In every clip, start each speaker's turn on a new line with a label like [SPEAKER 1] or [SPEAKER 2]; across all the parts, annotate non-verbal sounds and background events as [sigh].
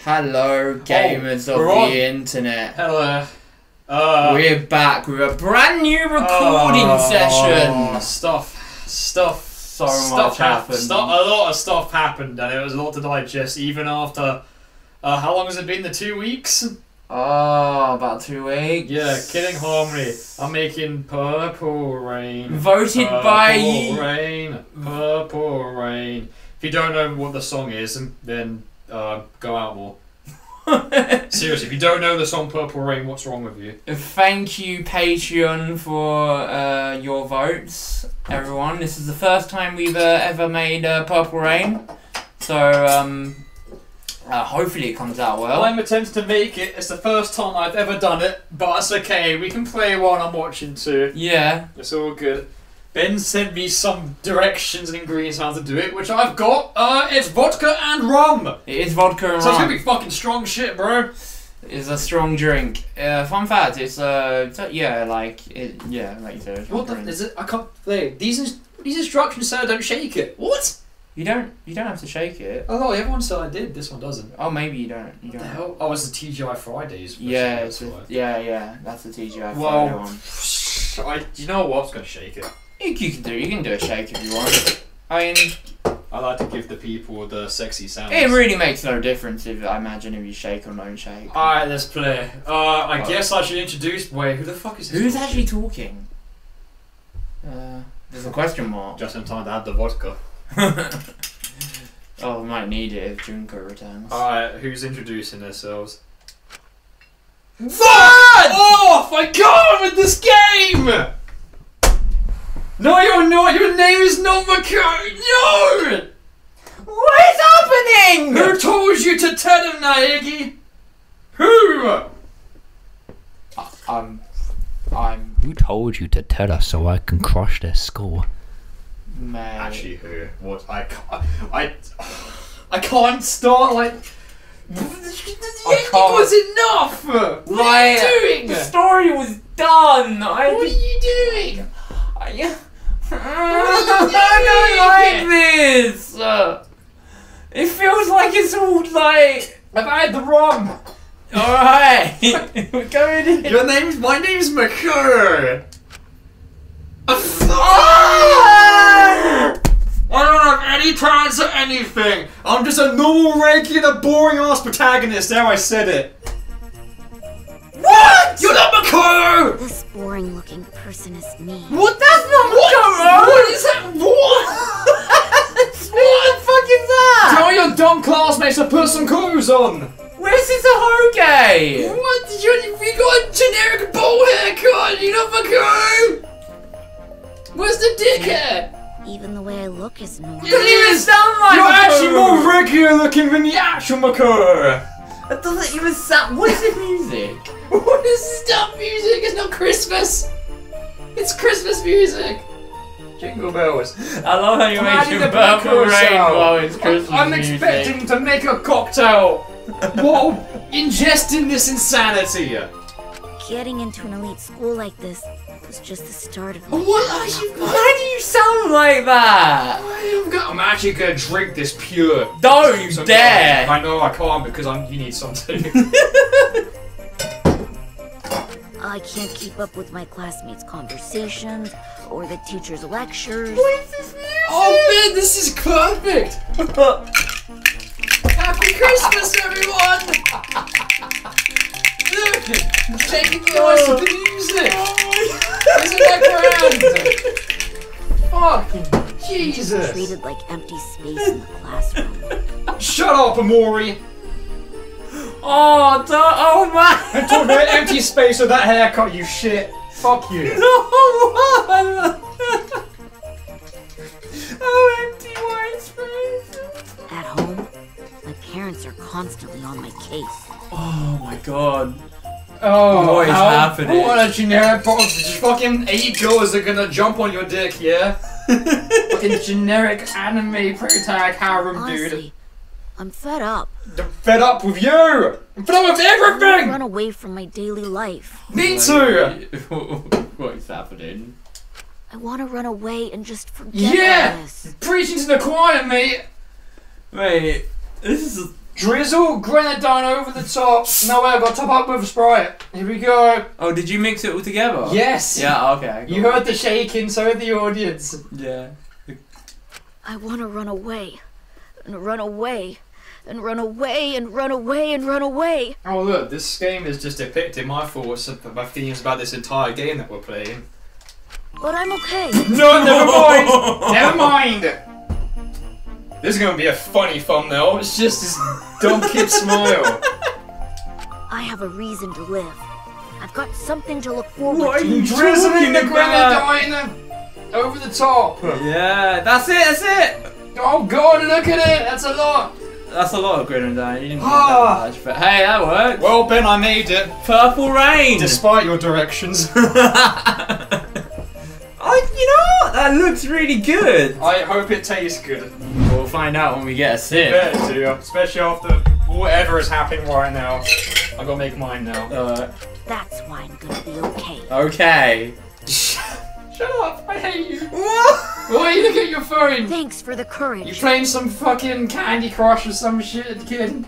[SPEAKER 1] Oh? Hello, gamers of
[SPEAKER 2] we're
[SPEAKER 1] the internet.
[SPEAKER 2] Hello. Uh,
[SPEAKER 1] We're back with a brand new recording
[SPEAKER 2] oh,
[SPEAKER 1] session.
[SPEAKER 2] Stuff. Stuff.
[SPEAKER 1] So
[SPEAKER 2] stuff
[SPEAKER 1] much happened.
[SPEAKER 2] Stuff, a lot of stuff happened, and it was a lot to digest, even after. Uh, how long has it been? The two weeks?
[SPEAKER 1] Oh, about two weeks.
[SPEAKER 2] Yeah, Killing Harmony. I'm making Purple Rain.
[SPEAKER 1] Voted
[SPEAKER 2] Purple
[SPEAKER 1] by.
[SPEAKER 2] Rain. Purple Rain. If you don't know what the song is, then uh, go out more. [laughs] Seriously, if you don't know the song Purple Rain, what's wrong with you?
[SPEAKER 1] Thank you, Patreon, for uh, your votes, everyone. This is the first time we've uh, ever made uh, Purple Rain, so um, uh, hopefully it comes out well.
[SPEAKER 2] I'm attempting to make it. It's the first time I've ever done it, but it's okay. We can play while I'm watching too.
[SPEAKER 1] Yeah,
[SPEAKER 2] It's all good. Ben sent me some directions and ingredients on how to do it, which I've got. Uh, it's vodka and rum.
[SPEAKER 1] it is vodka and
[SPEAKER 2] So it's gonna be fucking strong shit, bro.
[SPEAKER 1] It's a strong drink. Uh, fun fact, it's uh, yeah, like it, yeah, like you said.
[SPEAKER 2] What the is it? I can't. These these instructions say I don't shake it. What?
[SPEAKER 1] You don't, you don't have to shake it.
[SPEAKER 2] Oh no, everyone said I did. This one doesn't.
[SPEAKER 1] Oh, maybe you don't. You
[SPEAKER 2] What the
[SPEAKER 1] don't.
[SPEAKER 2] hell? Oh, it's the TGI Fridays.
[SPEAKER 1] Yeah, a- yeah, yeah. That's the TGI Friday
[SPEAKER 2] Well,
[SPEAKER 1] one. [sighs]
[SPEAKER 2] I, you know what? I'm gonna shake it.
[SPEAKER 1] You, you can do, you can do a shake if you want. I mean,
[SPEAKER 2] I like to give the people the sexy sound.
[SPEAKER 1] it really makes no difference if I imagine if you shake or don't shake.
[SPEAKER 2] Alright, let's play. Uh, I
[SPEAKER 1] Oh.
[SPEAKER 2] guess I should introduce. Wait, who the fuck is this?
[SPEAKER 1] Who's
[SPEAKER 2] talking?
[SPEAKER 1] actually talking? Uh, there's a question mark.
[SPEAKER 2] Just in time to add the vodka. [laughs]
[SPEAKER 1] oh, we might need it if Junko returns.
[SPEAKER 2] Alright, who's introducing themselves?
[SPEAKER 1] What?
[SPEAKER 2] Oh my god, with this game! No, you're not! Your name is not McCoy! No!
[SPEAKER 1] What is happening?
[SPEAKER 2] Who told you to tell him that, Iggy? Who?
[SPEAKER 1] I'm, I'm,
[SPEAKER 3] Who told you to tell us so I can crush their skull?
[SPEAKER 1] man.
[SPEAKER 2] Actually, who? What? I can't. I. I can't start like.
[SPEAKER 1] I
[SPEAKER 2] It
[SPEAKER 1] can't.
[SPEAKER 2] was enough! What are you doing?
[SPEAKER 1] The story was done. I,
[SPEAKER 2] What are you doing?
[SPEAKER 1] I,
[SPEAKER 2] are
[SPEAKER 1] I don't [laughs] like this. Uh, it feels like it's all like.
[SPEAKER 2] I've had the rum!
[SPEAKER 1] Alright, [laughs] we're going in.
[SPEAKER 2] Your name's. My name's McCur!
[SPEAKER 1] Ah!
[SPEAKER 2] I don't have any plans or anything! I'm just a normal, regular, boring ass protagonist. There, I said it.
[SPEAKER 1] What?
[SPEAKER 2] You're not McCur!
[SPEAKER 4] This boring looking person is me.
[SPEAKER 1] What? That's not
[SPEAKER 2] What? What is that? What? [laughs]
[SPEAKER 1] What the fuck is that?
[SPEAKER 2] Tell your dumb classmates to put some clothes on!
[SPEAKER 1] Where's this a Hoge?
[SPEAKER 2] What? Did you, you got a generic bowl haircut! You know McCur! Where's the dick hair?
[SPEAKER 4] Even the way I look is normal.
[SPEAKER 1] You don't even sound like
[SPEAKER 2] You're
[SPEAKER 1] a
[SPEAKER 2] actually more regular looking than the actual McCur!
[SPEAKER 1] It doesn't even sound. What is the music? [laughs]
[SPEAKER 2] What is this dumb music? It's not Christmas! It's Christmas music! Jingle bells.
[SPEAKER 1] I love how you're
[SPEAKER 2] I'm adding
[SPEAKER 1] making
[SPEAKER 2] the black
[SPEAKER 1] purple rain while it's Christmas
[SPEAKER 2] I'm
[SPEAKER 1] music.
[SPEAKER 2] expecting to make a cocktail [laughs] while ingesting this insanity.
[SPEAKER 4] Getting into an elite school like this was just the start of my
[SPEAKER 2] What are you?
[SPEAKER 1] Why do you sound like that?
[SPEAKER 2] I'm, go- I'm actually gonna drink this pure.
[SPEAKER 1] Don't you
[SPEAKER 2] Some-
[SPEAKER 1] dare!
[SPEAKER 2] I know I can't because I'm. You need something. [laughs]
[SPEAKER 4] I can't keep up with my classmates' conversations or the teacher's lectures.
[SPEAKER 1] What is this music?
[SPEAKER 2] oh man, this is perfect. [laughs] Happy Christmas, everyone! [laughs] Look, taking the ice with the music. Isn't that grand? Fucking Jesus!
[SPEAKER 4] Treated like empty space in the classroom.
[SPEAKER 2] Shut up, Amori!
[SPEAKER 1] Oh, don't, oh man!
[SPEAKER 2] I'm talking about empty space with that haircut, you shit! Fuck you! [laughs]
[SPEAKER 1] No one! oh, empty white space.
[SPEAKER 4] At home, my parents are constantly on my case.
[SPEAKER 1] Oh my god.
[SPEAKER 2] Oh,
[SPEAKER 1] What is
[SPEAKER 2] how-
[SPEAKER 1] happening?
[SPEAKER 2] What a generic box. Fucking eight girls are gonna jump on your dick, yeah? [laughs] fucking generic anime protag harem dude.
[SPEAKER 4] Honestly, I'm fed up.
[SPEAKER 2] I'm fed up with you! I'm fed up with
[SPEAKER 4] I
[SPEAKER 2] everything!
[SPEAKER 4] run away from my daily life.
[SPEAKER 2] Me too! [laughs]
[SPEAKER 1] what is happening?
[SPEAKER 4] I want to run away and just forget
[SPEAKER 2] Yeah!
[SPEAKER 4] all this.
[SPEAKER 2] Preaching to the choir, mate!
[SPEAKER 1] Wait, this is.
[SPEAKER 2] Drizzle grenadine over the top. No way, I've got top up with a Sprite. Here we go.
[SPEAKER 1] Oh, did you mix it all together?
[SPEAKER 2] Yes.
[SPEAKER 1] Yeah. Okay.
[SPEAKER 2] You
[SPEAKER 1] cool.
[SPEAKER 2] heard the shaking, so did the audience.
[SPEAKER 1] Yeah.
[SPEAKER 4] I want to run away. And run away. And run away and run away and run away.
[SPEAKER 2] Oh look, this game is just depicting my thoughts, of my feelings about this entire game that we're playing.
[SPEAKER 4] But I'm okay.
[SPEAKER 2] No, never mind. [laughs] never mind. This is gonna be a funny thumbnail. It's just this dumb kid [laughs] smile.
[SPEAKER 4] I have a reason to live. I've got something to look forward
[SPEAKER 1] What are
[SPEAKER 4] to.
[SPEAKER 1] you
[SPEAKER 2] Drizzling the
[SPEAKER 1] talking about?
[SPEAKER 2] grenadine over the top.
[SPEAKER 1] Yeah, that's it. That's it.
[SPEAKER 2] Oh god, look at it. That's a lot.
[SPEAKER 1] That's a lot of grenadine. You didn't need
[SPEAKER 2] Ah.
[SPEAKER 1] that much, but hey, that worked.
[SPEAKER 2] Well, Ben, I made it.
[SPEAKER 1] Purple rain.
[SPEAKER 2] Despite your directions. [laughs]
[SPEAKER 1] oh, you know what? That looks really good.
[SPEAKER 2] I hope it tastes good.
[SPEAKER 1] We'll find out when we get a sip.
[SPEAKER 2] Better do, especially after whatever is happening right now. I gotta make mine now.
[SPEAKER 1] Uh,
[SPEAKER 4] That's why I'm gonna be okay.
[SPEAKER 1] okay. [laughs]
[SPEAKER 2] Shut up! I hate you.
[SPEAKER 1] What?
[SPEAKER 2] Why are you looking at your phone?
[SPEAKER 4] Thanks for the current.
[SPEAKER 2] You
[SPEAKER 4] courage.
[SPEAKER 2] playing some fucking Candy Crush or some shit, kid?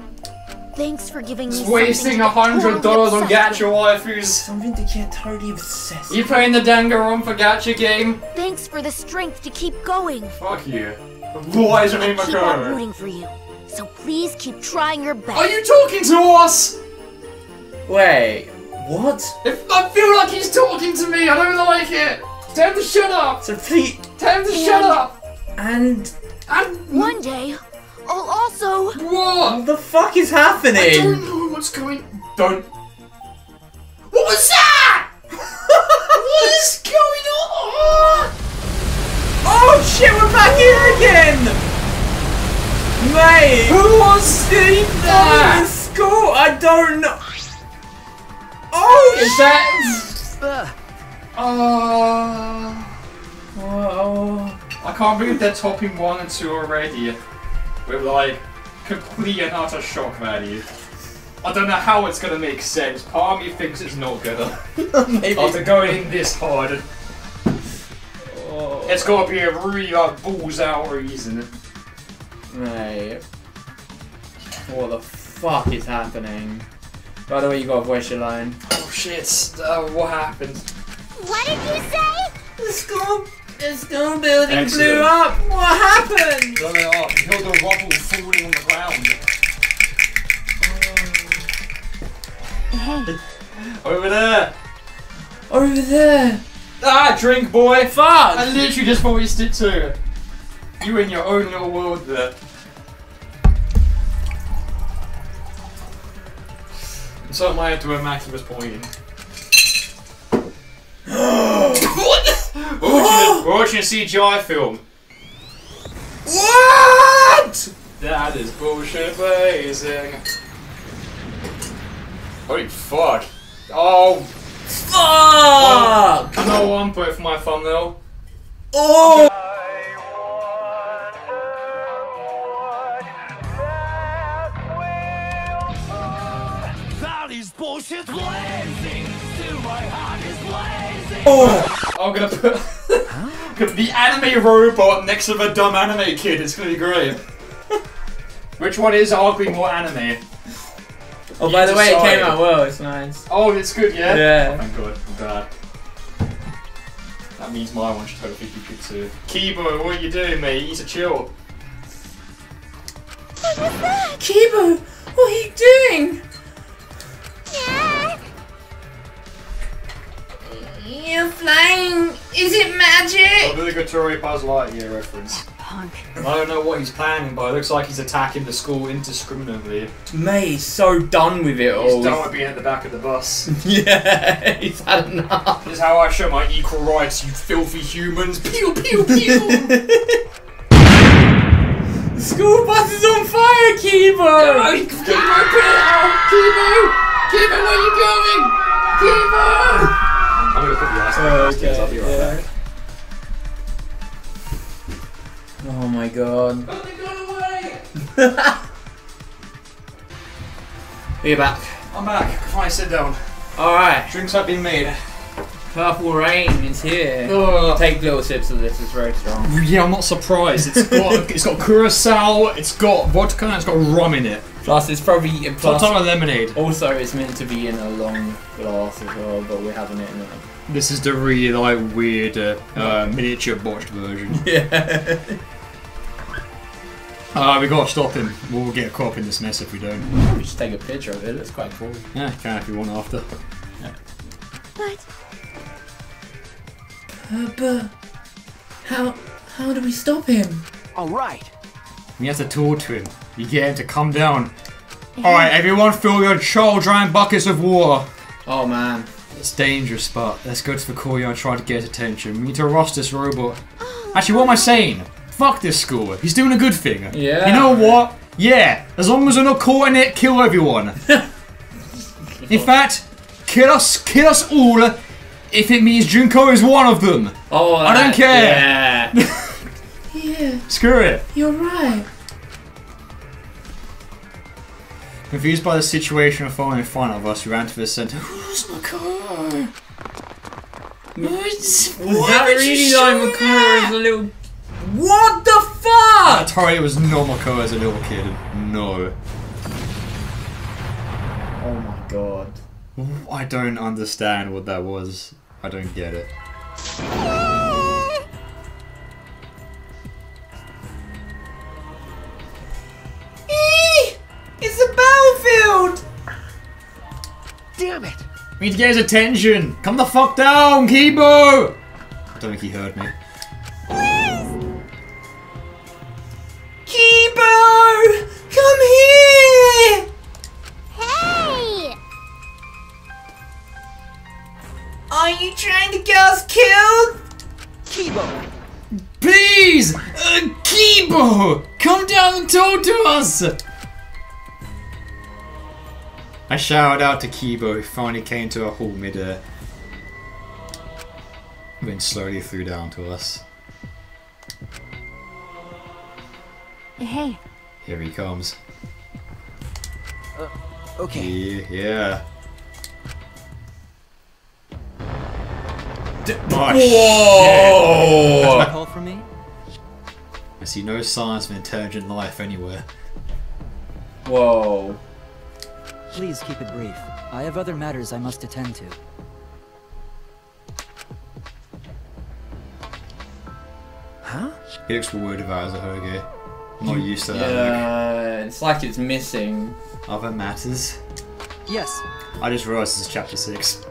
[SPEAKER 4] Thanks for giving me
[SPEAKER 2] Just
[SPEAKER 4] something
[SPEAKER 2] wasting
[SPEAKER 4] to
[SPEAKER 2] a hundred dollars on gacha
[SPEAKER 4] with.
[SPEAKER 2] waifus.
[SPEAKER 1] Something to get totally obsessed.
[SPEAKER 2] You playing the Danganronpa gacha game?
[SPEAKER 4] Thanks for the strength to keep going.
[SPEAKER 2] Fuck you. Why is your name
[SPEAKER 4] I keep on rooting for you. So please keep trying your best.
[SPEAKER 2] Are you talking to us?
[SPEAKER 1] Wait, what?
[SPEAKER 2] If I feel like he's talking to me, I don't like it. Tell him to shut up.
[SPEAKER 1] So please,
[SPEAKER 2] Tell him to shut up.
[SPEAKER 1] and
[SPEAKER 2] And
[SPEAKER 4] One day, I'll also.
[SPEAKER 2] what?
[SPEAKER 1] what the fuck is happening?
[SPEAKER 2] I don't know what's going. Don't. What was that? [laughs] what is going on?
[SPEAKER 1] Oh shit, we're back here again! Mate!
[SPEAKER 2] Who was
[SPEAKER 1] Did
[SPEAKER 2] that?
[SPEAKER 1] that? school? I don't know. Oh
[SPEAKER 2] Is
[SPEAKER 1] shit!
[SPEAKER 2] that? Uh,
[SPEAKER 1] Oh,
[SPEAKER 2] I can't believe they're topping one and two already. With like complete and utter shock value. I don't know how it's gonna make sense. Part of me thinks it's not gonna. [laughs]
[SPEAKER 1] maybe.
[SPEAKER 2] After going in this hard,
[SPEAKER 1] Oh,
[SPEAKER 2] it's gotta be a really like balls out reason.
[SPEAKER 1] mate. What the fuck is happening? By the way, you got a voice your line.
[SPEAKER 2] Oh shit! Uh, what happened?
[SPEAKER 4] What did you say?
[SPEAKER 1] The school, the school building
[SPEAKER 2] Excellent.
[SPEAKER 1] blew up. What happened?
[SPEAKER 2] Don't know. Oh, you heard the rubble falling on the ground. Over there.
[SPEAKER 1] Over there.
[SPEAKER 2] Ah, drink boy.
[SPEAKER 1] Fuck.
[SPEAKER 2] I literally just voiced it too. You in your own little world there. So I had to where Mackie was pointing. [gasps] what? We're watching, a, we're watching a CGI film.
[SPEAKER 1] What?
[SPEAKER 2] That is bullshit amazing. Holy fuck. Oh,
[SPEAKER 1] Fuck.
[SPEAKER 2] I know one put it for my thumbnail.
[SPEAKER 1] Oh. Oh.
[SPEAKER 2] I'm gonna put [laughs] gonna the anime robot next to the dumb anime kid. It's gonna be great. [laughs] Which one is arguably more anime?
[SPEAKER 1] Oh, by the way, it came out well. It's nice.
[SPEAKER 2] Oh, it's good, yeah.
[SPEAKER 1] Yeah.
[SPEAKER 2] Oh, thank God. I'm glad. That means my one should hopefully be good too. Keebo, what are you doing, mate? You need to chill.
[SPEAKER 1] Keebo, what are you doing? You're flying. Is it magic?
[SPEAKER 2] Obligatory Buzz Lightyear reference.
[SPEAKER 4] Punk.
[SPEAKER 2] I don't know what he's planning, but it looks like he's attacking the school indiscriminately.
[SPEAKER 1] Mate, he's so done with it all.
[SPEAKER 2] He's
[SPEAKER 1] all.
[SPEAKER 2] done with being at the back of the bus. [laughs]
[SPEAKER 1] yeah, he's had enough.
[SPEAKER 2] This is how I show my equal rights, you filthy humans. Pew pew pew. [laughs]
[SPEAKER 1] The school bus is on fire, Keebo!
[SPEAKER 2] Oh, Keebo, put it out! Keebo! Keebo, where are you going? Keebo! I'm gonna put the ice
[SPEAKER 1] Oh,
[SPEAKER 2] on
[SPEAKER 1] okay,
[SPEAKER 2] I'll be right
[SPEAKER 1] yeah.
[SPEAKER 2] back.
[SPEAKER 1] Oh my god. We're back.
[SPEAKER 2] I'm back. Fine, sit down.
[SPEAKER 1] Alright.
[SPEAKER 2] Drinks have been made.
[SPEAKER 1] Purple rain is here.
[SPEAKER 2] Ugh.
[SPEAKER 1] Take little sips of this. It's very strong.
[SPEAKER 2] Yeah, I'm not surprised. It's got it's got curacao, it's got vodka, and it's got rum in it.
[SPEAKER 1] Plus, it's probably
[SPEAKER 2] Some
[SPEAKER 1] plus.
[SPEAKER 2] of lemonade.
[SPEAKER 1] Also, it's meant to be in a long glass as well, but we're having it in a.
[SPEAKER 2] This is the really like weird uh, uh, miniature botched version. [laughs]
[SPEAKER 1] Yeah.
[SPEAKER 2] Uh, we gotta stop him. We'll get caught up in this mess if we don't.
[SPEAKER 1] we should take a picture of it. It's quite cool.
[SPEAKER 2] Yeah, can if you want after.
[SPEAKER 4] But
[SPEAKER 1] but how how do we stop him?
[SPEAKER 5] All right.
[SPEAKER 2] We have to talk to him. You get him to come down. Alright, everyone fill your child drying buckets of water.
[SPEAKER 1] Oh man.
[SPEAKER 2] It's dangerous, but let's go to the courtyard and try to get his attention. We need to arrest this robot. Actually, what am I saying? Fuck this school. He's doing a good thing.
[SPEAKER 1] Yeah.
[SPEAKER 2] You know what? Yeah, as long as we're not caught in it, kill everyone. [laughs] in fact, kill us, kill us all, if it means Junko is one of them.
[SPEAKER 1] Oh,
[SPEAKER 2] I don't care.
[SPEAKER 1] Yeah. yeah, [laughs] [laughs]
[SPEAKER 2] Screw it.
[SPEAKER 1] you're right.
[SPEAKER 2] Confused by the situation falling in front of us, we ran to the center. [gasps] Where's my car?
[SPEAKER 1] Was that really like Makara as a little? What the fuck?
[SPEAKER 2] told you it was not Mako as a little kid. No.
[SPEAKER 1] Oh my god.
[SPEAKER 2] I don't understand what that was. I don't get it. [laughs]
[SPEAKER 1] It's a battlefield.
[SPEAKER 5] Damn it.
[SPEAKER 2] We need to get his attention! Come the fuck down, Keebo! I don't think he heard me.
[SPEAKER 1] Keebo, come here.
[SPEAKER 4] hey!
[SPEAKER 1] Are you trying to get us killed?
[SPEAKER 5] Keebo.
[SPEAKER 2] Please! Uh, Keebo! Come down and talk to us! I shouted out to Keebo, who finally came to a halt mid-air. Then slowly flew down to us.
[SPEAKER 4] Hey,
[SPEAKER 2] Here he comes.
[SPEAKER 5] Uh, okay.
[SPEAKER 2] Yeah. yeah. D- oh, shit.
[SPEAKER 1] Whoa!
[SPEAKER 5] Call from me?
[SPEAKER 2] I see no signs of intelligent life anywhere.
[SPEAKER 1] Whoa.
[SPEAKER 6] Please keep it brief. I have other matters I must attend to.
[SPEAKER 5] Huh?
[SPEAKER 2] He looks worried about Azahoge. Not used to that look.
[SPEAKER 1] Yeah, it's like it's missing.
[SPEAKER 2] Other matters.
[SPEAKER 6] Yes,
[SPEAKER 2] I just realised this is chapter 6.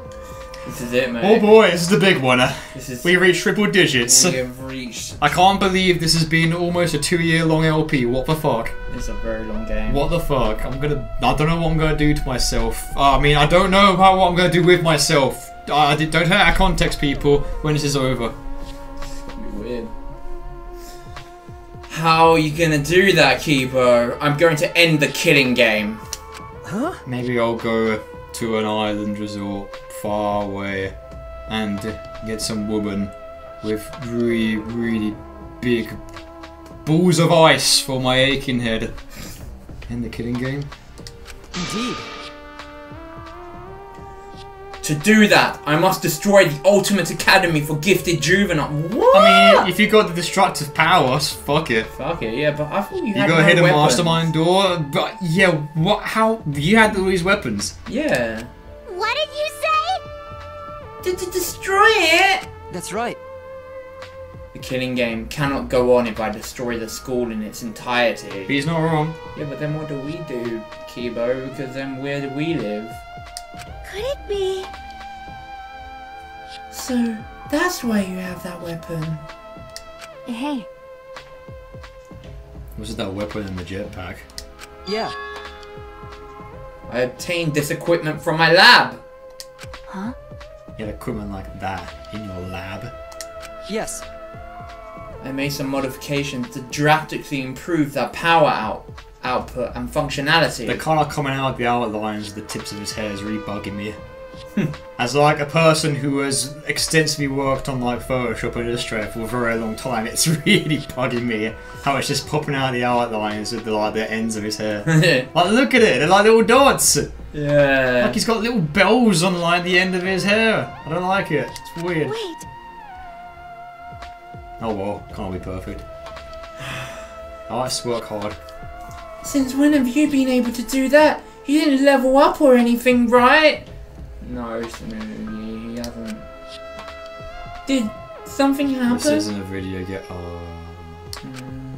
[SPEAKER 1] This is it, mate.
[SPEAKER 2] Oh boy, this is the big one.
[SPEAKER 1] This is.
[SPEAKER 2] We reached triple digits.
[SPEAKER 1] we have reached.
[SPEAKER 2] I can't believe this has been almost a two year long LP. What the fuck?
[SPEAKER 1] It's a very long game.
[SPEAKER 2] What the fuck? I'm gonna. I don't know what I'm gonna do to myself. Uh, I mean, I don't know about what I'm gonna do with myself. Uh, I don't hurt our context, people, when this is over.
[SPEAKER 1] It's gonna be weird. How are you gonna do that, Keebo? I'm going to end the killing game.
[SPEAKER 5] Huh?
[SPEAKER 2] Maybe I'll go to an island resort far away and get some woman with really, really big balls of ice for my aching head. In the killing game?
[SPEAKER 6] indeed.
[SPEAKER 1] To do that, I must destroy the Ultimate Academy for Gifted Juvenile. What?
[SPEAKER 2] I mean, if you got the destructive powers, fuck it.
[SPEAKER 1] Fuck it, yeah, but I thought you,
[SPEAKER 2] You
[SPEAKER 1] had
[SPEAKER 2] got
[SPEAKER 1] no
[SPEAKER 2] hit a
[SPEAKER 1] weapons.
[SPEAKER 2] mastermind door, but yeah, what? How? You had all these weapons.
[SPEAKER 1] Yeah.
[SPEAKER 4] what did you say?
[SPEAKER 1] To, to destroy it.
[SPEAKER 6] That's right.
[SPEAKER 1] The killing game cannot go on if I destroy the school in its entirety.
[SPEAKER 2] He's not wrong.
[SPEAKER 1] Yeah, but then what do we do, Keebo? Because then where do we live?
[SPEAKER 4] Could it be?
[SPEAKER 1] So that's why you have that weapon.
[SPEAKER 4] Hey,
[SPEAKER 2] Was it that weapon in the jetpack?
[SPEAKER 6] Yeah,
[SPEAKER 1] I obtained this equipment from my lab.
[SPEAKER 4] huh?
[SPEAKER 2] You had equipment like that in your lab.
[SPEAKER 6] yes.
[SPEAKER 1] I made some modifications to drastically improve their power out output and functionality.
[SPEAKER 2] The colour coming out of the outlines of the tips of his hair is really bugging me. [laughs] As like a person who has extensively worked on like Photoshop and Illustrator for a very long time, it's [laughs] really bugging me how it's just popping out the outlines of the like the ends of his hair. [laughs] Like look at it, they're like little dots.
[SPEAKER 1] yeah.
[SPEAKER 2] Like he's got little bells on like the end of his hair. I don't like it. It's weird.
[SPEAKER 4] Wait,
[SPEAKER 2] Oh well, can't be perfect. [sighs] I just work hard.
[SPEAKER 1] Since when have you been able to do that? You didn't level up or anything, right? No, Snooty, he hasn't. Did something happen?
[SPEAKER 2] This isn't a video get. Uh,
[SPEAKER 1] Mm.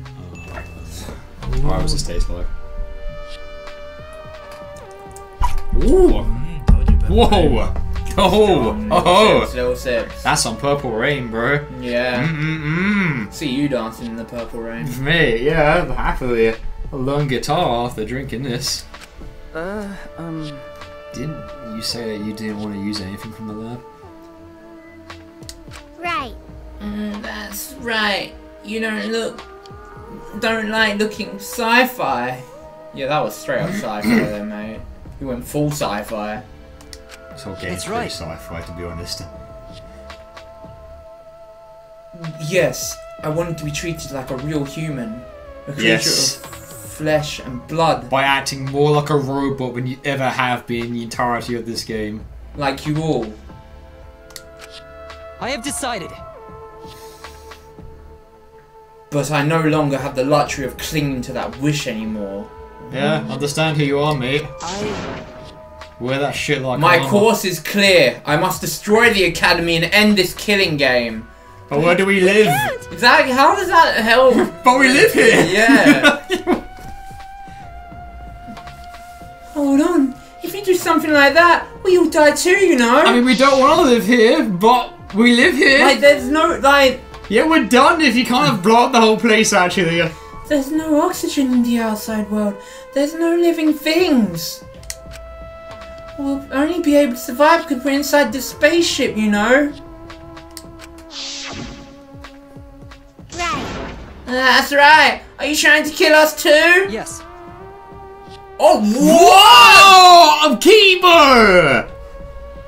[SPEAKER 2] uh, Alright, what's this taste like? Ooh! Whoa! Oh! Oh!
[SPEAKER 1] Sips, little sips.
[SPEAKER 2] That's on Purple Rain, bro.
[SPEAKER 1] Yeah.
[SPEAKER 2] Mm-mm-mm.
[SPEAKER 1] See you dancing in the purple rain.
[SPEAKER 2] Me, yeah, happily. I learn guitar after drinking this.
[SPEAKER 5] Uh, um.
[SPEAKER 2] Didn't you say that you didn't want to use anything from the lab?
[SPEAKER 4] right.
[SPEAKER 1] Mm, that's right. You don't look. Don't like looking sci-fi. Yeah, that was straight up [clears throat] sci-fi there, mate. You went full sci-fi.
[SPEAKER 2] This whole game's
[SPEAKER 6] right.
[SPEAKER 2] sci-fi, to be honest.
[SPEAKER 1] Yes, I wanted to be treated like a real human. A creature
[SPEAKER 2] Yes.
[SPEAKER 1] of flesh and blood.
[SPEAKER 2] By acting more like a robot than you ever have been the entirety of this game.
[SPEAKER 1] Like you all.
[SPEAKER 6] I have decided.
[SPEAKER 1] But I no longer have the luxury of clinging to that wish anymore.
[SPEAKER 2] Yeah, understand who you are, mate.
[SPEAKER 6] I.
[SPEAKER 2] Wear that shit like
[SPEAKER 1] My
[SPEAKER 2] armor.
[SPEAKER 1] course is clear. I must destroy the academy and end this killing game.
[SPEAKER 2] But where do we live?
[SPEAKER 1] Exactly. How does that help? [laughs]
[SPEAKER 2] But we live here!
[SPEAKER 1] Yeah. [laughs] Hold on. If you do something like that, we all die too, you know.
[SPEAKER 2] I mean, we don't want to live here, but we live here.
[SPEAKER 1] like, there's no like,
[SPEAKER 2] yeah, we're done if you kind of blow up the whole place, actually.
[SPEAKER 1] there's no oxygen in the outside world. There's no living things. We'll only be able to survive because we're inside the spaceship, you know.
[SPEAKER 4] Right.
[SPEAKER 1] Uh, that's right. Are you trying to kill us too?
[SPEAKER 6] Yes.
[SPEAKER 1] Oh,
[SPEAKER 2] Whoa! I'm Keebo!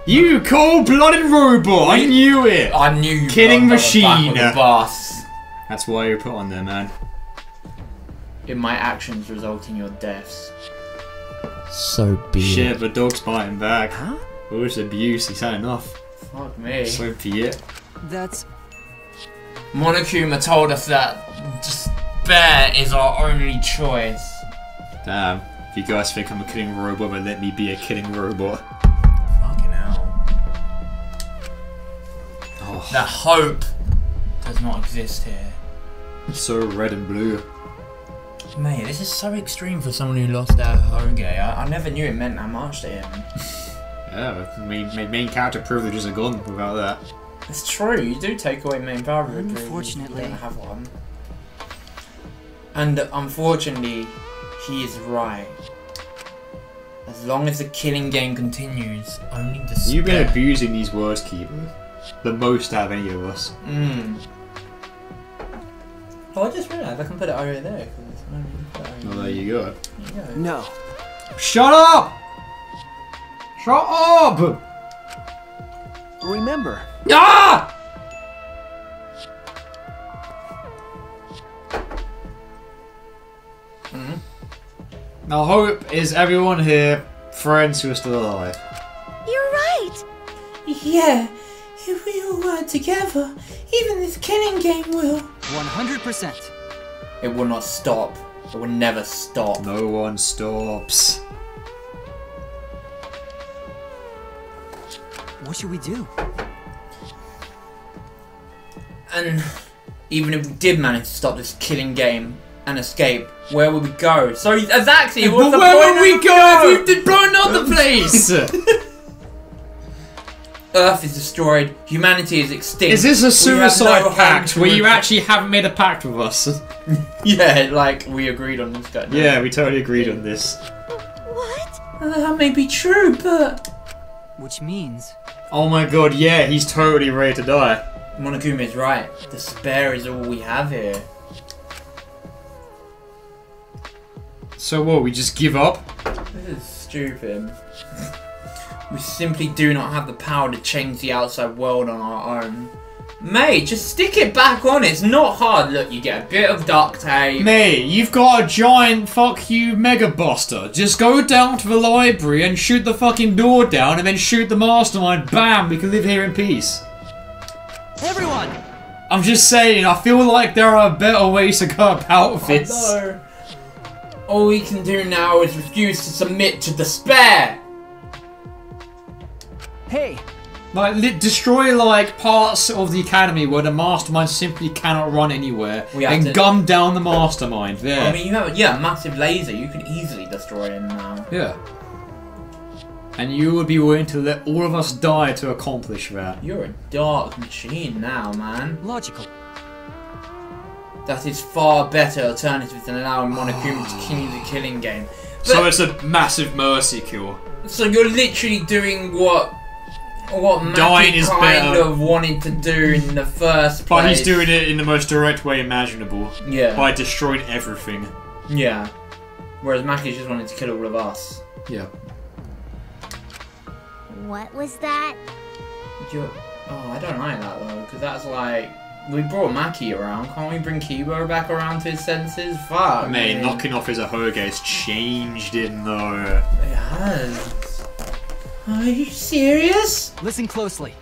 [SPEAKER 2] You cold-blooded robot! I knew it!
[SPEAKER 1] I knew you
[SPEAKER 2] Kidding
[SPEAKER 1] were on the back of
[SPEAKER 2] machine.
[SPEAKER 1] the bus.
[SPEAKER 2] That's why you're put on there, man.
[SPEAKER 1] In my actions result in your deaths.
[SPEAKER 3] So be
[SPEAKER 2] Shit,
[SPEAKER 3] it.
[SPEAKER 2] the dog's biting back.
[SPEAKER 5] Huh?
[SPEAKER 2] Oh, it's abuse. He's had enough.
[SPEAKER 1] Fuck me.
[SPEAKER 2] So be it.
[SPEAKER 6] That's.
[SPEAKER 1] Monokuma told us that despair is our only choice.
[SPEAKER 2] Damn. If you guys think I'm a killing robot, then let me be a killing robot.
[SPEAKER 1] Fucking hell.
[SPEAKER 2] Oh,
[SPEAKER 1] That hope does not exist here.
[SPEAKER 2] so red and blue.
[SPEAKER 1] Mate, this is so extreme for someone who lost their Hoge. I, I never knew it meant that much to him.
[SPEAKER 2] Yeah, main, main, main character privileges are gone without that.
[SPEAKER 1] It's true, you do take away main power if you
[SPEAKER 6] Unfortunately.
[SPEAKER 1] don't have one. And uh, unfortunately, he is right. As long as the killing game continues, only despair.
[SPEAKER 2] You've been abusing these words, Keebo. The most out of any of us.
[SPEAKER 1] Mm. Oh, I just realised I can put it over there. 'cause it's only put it over
[SPEAKER 2] Well, there you go.
[SPEAKER 1] There you go.
[SPEAKER 5] No.
[SPEAKER 2] Shut up! Shut up!
[SPEAKER 5] Remember,
[SPEAKER 2] Ah! I hope is everyone here friends who are still alive.
[SPEAKER 4] You're right.
[SPEAKER 1] Yeah, if we all work together, even this killing game will.
[SPEAKER 6] 100%.
[SPEAKER 1] It will not stop. It will never stop.
[SPEAKER 2] No one stops.
[SPEAKER 6] What should we do?
[SPEAKER 1] And even if we did manage to stop this killing game and escape, where would we go? So exactly, what's
[SPEAKER 2] But
[SPEAKER 1] the
[SPEAKER 2] where
[SPEAKER 1] point
[SPEAKER 2] would we
[SPEAKER 1] of
[SPEAKER 2] go if we did blow another place? [laughs]
[SPEAKER 1] Earth is destroyed. Humanity is extinct.
[SPEAKER 2] Is this a suicide
[SPEAKER 1] no
[SPEAKER 2] pact where you actually haven't made a pact with us? [laughs]
[SPEAKER 1] Yeah, like we agreed on this guy.
[SPEAKER 2] yeah, we totally agreed on this.
[SPEAKER 4] What?
[SPEAKER 1] Uh, that may be true, but
[SPEAKER 6] Which means.
[SPEAKER 2] Oh my god, yeah, he's totally ready to die.
[SPEAKER 1] Monokuma is right. Despair is all we have here.
[SPEAKER 2] So what, we just give up?
[SPEAKER 1] This is stupid. We simply do not have the power to change the outside world on our own. Mate, just stick it back on. It's not hard. Look, you get a bit of duct tape.
[SPEAKER 2] Mate, you've got a giant fuck you mega buster. Just go down to the library and shoot the fucking door down and then shoot the mastermind. Bam, we can live here in peace.
[SPEAKER 6] Everyone!
[SPEAKER 2] I'm just saying, I feel like there are better ways to go about this.
[SPEAKER 1] No. All we can do now is refuse to submit to despair.
[SPEAKER 6] Hey,
[SPEAKER 2] Like, li- destroy like parts of the academy where the mastermind simply cannot run anywhere,
[SPEAKER 1] We have
[SPEAKER 2] and
[SPEAKER 1] to-
[SPEAKER 2] gun down the mastermind. There.
[SPEAKER 1] I mean, you have yeah, a massive laser. You can easily destroy him now.
[SPEAKER 2] yeah. And you would be willing to let all of us die to accomplish that.
[SPEAKER 1] You're a dark machine now, man.
[SPEAKER 6] logical.
[SPEAKER 1] That is far better alternative than allowing Monokuma to ah. continue the killing game.
[SPEAKER 2] So it's a massive mercy cure.
[SPEAKER 1] So you're literally doing what what
[SPEAKER 2] Dying
[SPEAKER 1] Mackie
[SPEAKER 2] is
[SPEAKER 1] kind
[SPEAKER 2] better.
[SPEAKER 1] of wanted to do in the first place.
[SPEAKER 2] But he's doing it in the most direct way imaginable
[SPEAKER 1] yeah,
[SPEAKER 2] by destroying everything.
[SPEAKER 1] yeah. Whereas Mackie just wanted to kill all of us.
[SPEAKER 2] Yeah.
[SPEAKER 7] What was that?
[SPEAKER 1] You're, oh, I don't like that though, because that's like we brought Mackie around. Can't we bring Keebo back around to his senses? Fuck.
[SPEAKER 2] Mate,
[SPEAKER 1] man.
[SPEAKER 2] knocking off his Ahoge has changed him though.
[SPEAKER 1] It has. Are you serious?
[SPEAKER 6] Listen closely.